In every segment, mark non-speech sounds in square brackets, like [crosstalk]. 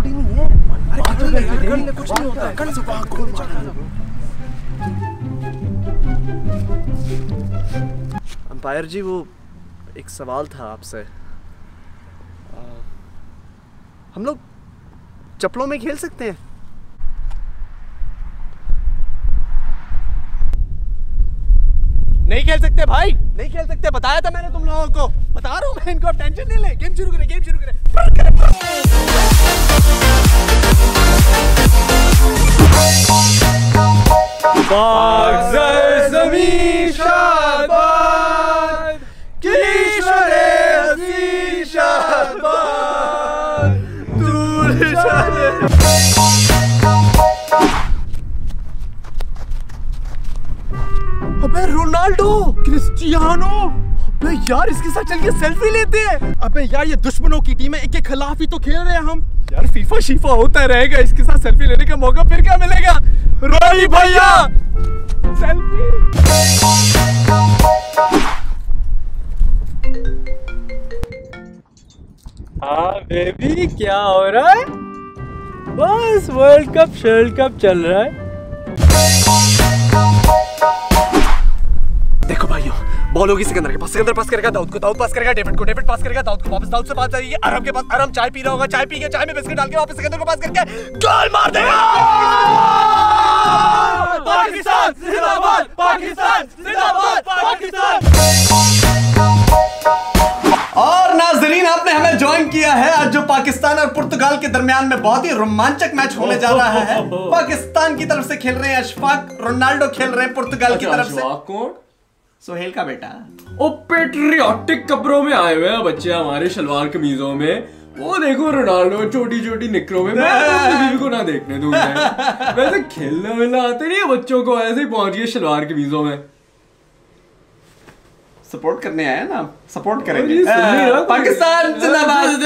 ले यार गन में कुछ नहीं होता। है गन से वहाँ गोल मारना अंपायर जी वो एक सवाल था आपसे। हम लोग चप्पलों में खेल सकते हैं? नहीं खेल सकते भाई। नहीं खेल सकते बताया था मैंने तुम लोगों को। बता रहा हूँ मैं इनको अब टेंशन नहीं ले। गेम शुरू करें गेम शुरू करें। शाबाद किशोरे शाबाद दूर अबे रोनाल्डो, क्रिस्टियानो। अबे यार, इसके साथ चल के सेल्फी लेते हैं। अबे यार, ये दुश्मनों की टीम है इनके खिलाफ ही तो खेल रहे हैं हम। यार फीफा शीफा होता रहेगा, इसके साथ सेल्फी लेने का मौका फिर क्या मिलेगा? रोनी भैया! हाँ बेबी क्या हो रहा है? बस वर्ल्ड कप शर्ल्ड कप चल रहा है। देखो भाइयों बॉल होगी सिकंदर के पास सिकंदर पास करेगा दाऊद को दाऊद पास करेगा डेविड को डेविड पास करेगा दाऊद को वापस दाऊद से पास जाएगी आराम के पास आराम चाय पी रहा होगा चाय पी के चाय में बिस्किट डाल के वापस सिकंदर को पास करके गोल मार देगा! पाकिस्तान जिंदाबाद पाकिस्तान जिंदाबाद पाकिस्तान। आपने हमें ज्वाइन किया है आज जो पाकिस्तान और पुर्तगाल के दरमियान में बहुत ही रोमांचक मैच होने जा रहा है। पाकिस्तान की तरफ़ से खेल रहे हैं अशफाक रोनाल्डो खेल रहे हैं पुर्तगाल की तरफ़ से। कौन? सोहेल का बेटा। ओ पेट्रियाटिक कपड़ों में आए हुए हैं बच्चे हमारे शलवार कमीजों में। वो देखो रोनाल्डो छोटी छोटी निकरों में। मैं तो बीवी को ना देखने दूँगा [laughs] वैसे खेलने मिलना आते नहीं है बच्चों को ऐसे ही पहुँच गए शलवार कमीजों में। सपोर्ट करने आया ना? सपोर्ट करेंगे। पाकिस्तान जिंदाबाद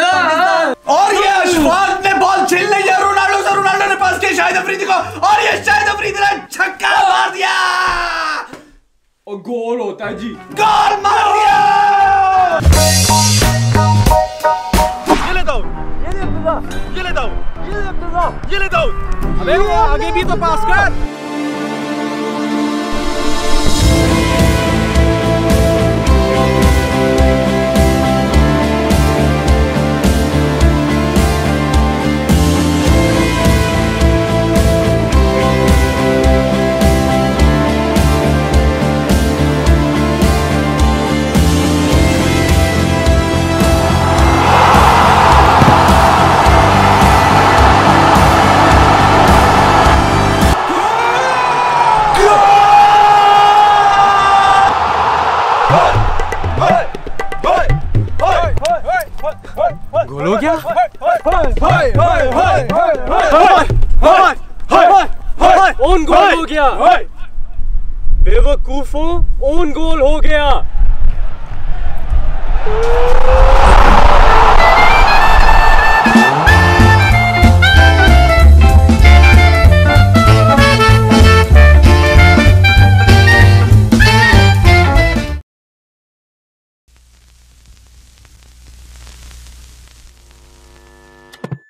और ये अशफाक ने बॉल छीन ली है रोनाल्डो से रोनाल्डो ने पास किया शाहिद अफरीदी को। और ये शाहिद अफरीदी ने छक्का मार दिया। और गोल होता है जी। गोल मार दिया। ये ले दो ये ले अब्दुल्ला। ये ले दो ये ले अब्दुल्ला। ये ले दो अबे वो आगे भी तो पास कर। गोल क्या ओन गोल हो गया बेवकूफों ओन गोल हो गया